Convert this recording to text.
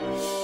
Bye.